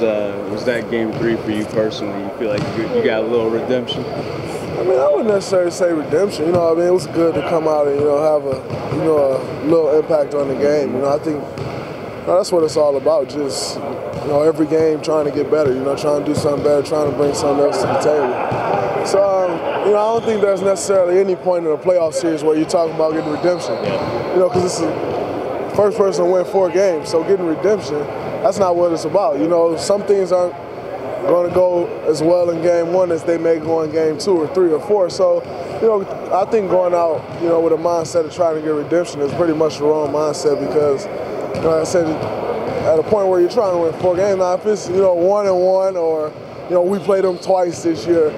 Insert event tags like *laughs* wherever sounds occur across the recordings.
was uh, was that game three for you personally? You feel like you, got a little redemption? I mean, I wouldn't necessarily say redemption. You know, I mean, it was good to come out and you know have a you know a little impact on the game. You know, I think you know, that's what it's all about. Just you know, every game trying to get better. You know, trying to do something better, trying to bring something else to the table. So, um, you know, I don't think there's necessarily any point in a playoff series where you're talking about getting redemption. You know, because it's the first person to win four games, so getting redemption, that's not what it's about. You know, some things aren't going to go as well in game one as they may go in game two or three or four. So, you know, I think going out, you know, with a mindset of trying to get redemption is pretty much the wrong mindset because, you know, like I said, at a point where you're trying to win four games, now if it's, you know, one and one or, you know, we played them twice this year,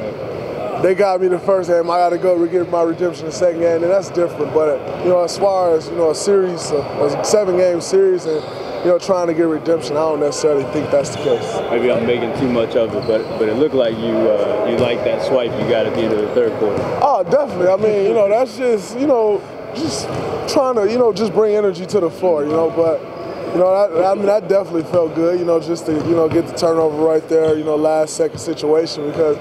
they got me the first game, I got to go get my redemption the second game, and that's different. But, you know, as far as, you know, a series, a, a seven-game series and, you know, trying to get redemption, I don't necessarily think that's the case. Maybe I'm making too much of it, but but it looked like you uh, you like that swipe you got at the end of the third quarter. Oh, definitely. I mean, you know, that's just, you know, just trying to, you know, just bring energy to the floor, you know, but you know, that, I mean, that definitely felt good, you know, just to, you know, get the turnover right there, you know, last second situation because,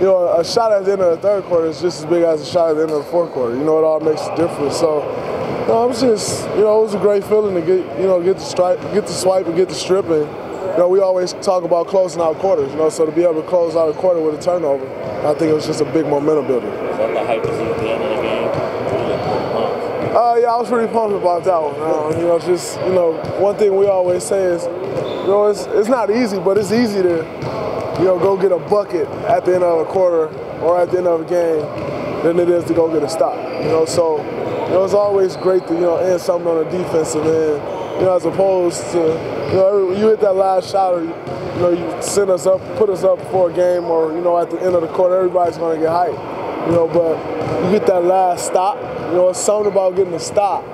you know, a shot at the end of the third quarter is just as big as a shot at the end of the fourth quarter. You know, it all makes a difference. So, you know, I'm just, you know, it was a great feeling to get, you know, get the strike, get the swipe and get the strip and, you know, we always talk about closing out quarters, you know, so to be able to close out a quarter with a turnover, I think it was just a big momentum builder. Was that the hype at the end of the game? Uh, yeah, I was pretty pumped about that one. Uh, you know, just you know, one thing we always say is, you know, it's it's not easy, but it's easy to, you know, go get a bucket at the end of a quarter or at the end of a game than it is to go get a stop. You know, so you know, it's always great to you know end something on the defensive end. You know, as opposed to you know, you hit that last shot or you, you know, you send us up, put us up for a game, or you know, at the end of the quarter, everybody's going to get hyped. You know, but you get that last stop. You know, it's something about getting a stop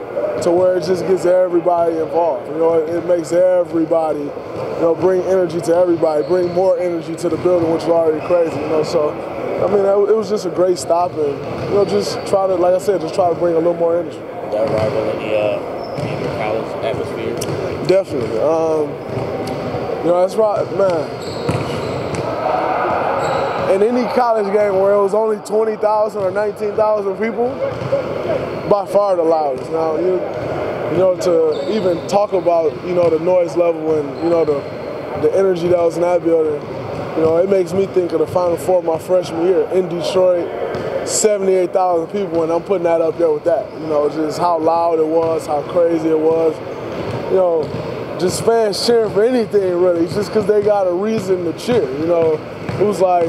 to where it just gets everybody involved. You know, it, it makes everybody, you know, bring energy to everybody, bring more energy to the building, which is already crazy. You know, so I mean, it was just a great stop, and you know, just try to, like I said, just try to bring a little more energy. That rivalry, uh, in your college atmosphere. Definitely. Um, you know, that's right, man in any college game where it was only 20,000 or 19,000 people, by far the loudest. Now, you, you know, to even talk about, you know, the noise level and, you know, the, the energy that was in that building, you know, it makes me think of the Final Four my freshman year in Detroit, 78,000 people, and I'm putting that up there with that. You know, just how loud it was, how crazy it was. You know, just fans cheering for anything really, just because they got a reason to cheer. You know, it was like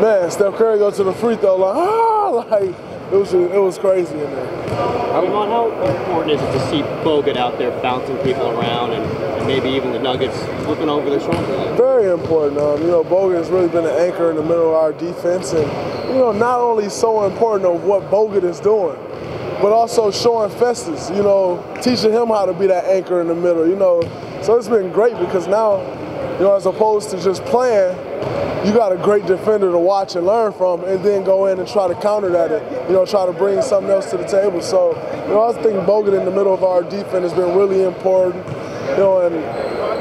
man, Steph Curry go to the free throw line, *laughs* ah, like it was it was crazy in there. How important is it to see Bogut out there bouncing people around and maybe even the Nuggets looking over their shoulder? Very important. Um, you know, Bogut has really been an anchor in the middle of our defense, and you know, not only so important of what Bogut is doing, but also showing Festus, you know, teaching him how to be that anchor in the middle. You know, so it's been great because now, you know, as opposed to just playing you got a great defender to watch and learn from, and then go in and try to counter that, and you know, try to bring something else to the table. So, you know, I think Bogut in the middle of our defense has been really important. You know, and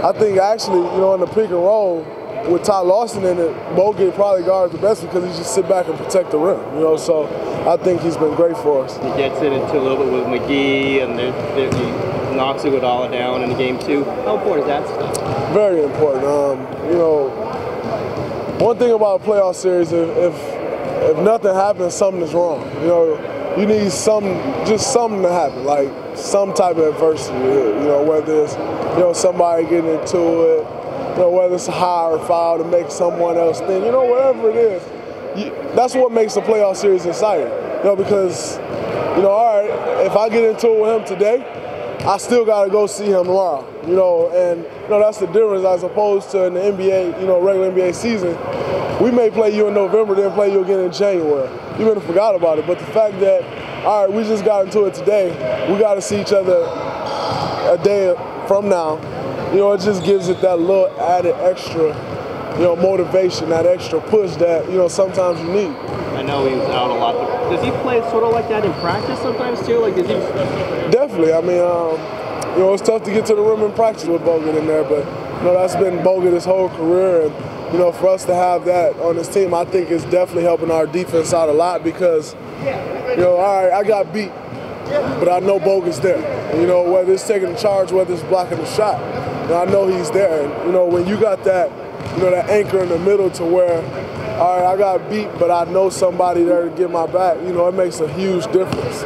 I think actually, you know, in the pick and roll with Ty Lawson in it, Bogut probably guards the best because he just sit back and protect the rim. You know, so I think he's been great for us. He gets it into a little bit with McGee, and there, there, he knocks Iguodala down in the game two. How important is that stuff? Very important. Um, you know one thing about a playoff series, if, if, if nothing happens, something is wrong. You know, you need some, just something to happen, like some type of adversity. You know, whether it's you know somebody getting into it, you know, whether it's a high or foul to make someone else think. You know, whatever it is, you, that's what makes the playoff series exciting. You know, because you know, all right, if I get into it with him today. I still got to go see him tomorrow, you know, and you know that's the difference as opposed to in the NBA, you know, regular NBA season. We may play you in November, then play you again in January. You may have forgot about it, but the fact that, all right, we just got into it today, we got to see each other a day from now. You know, it just gives it that little added extra, you know, motivation, that extra push that you know sometimes you need. I know he's out a lot. Does he play sort of like that in practice sometimes too? Like, does he? Definitely. I mean, um, you know, it's tough to get to the rim in practice with Bogut in there, but You know, that's been Bogut his whole career. And, you know, for us to have that on this team, I think is definitely helping our defense out a lot because, you know, all right, I got beat, but I know Bogut's there. You know, whether it's taking the charge, whether it's blocking the shot, you know, I know he's there. And, you know, when you got that, you know, that anchor in the middle to where, all right, I got beat, but I know somebody there to get my back, you know, it makes a huge difference.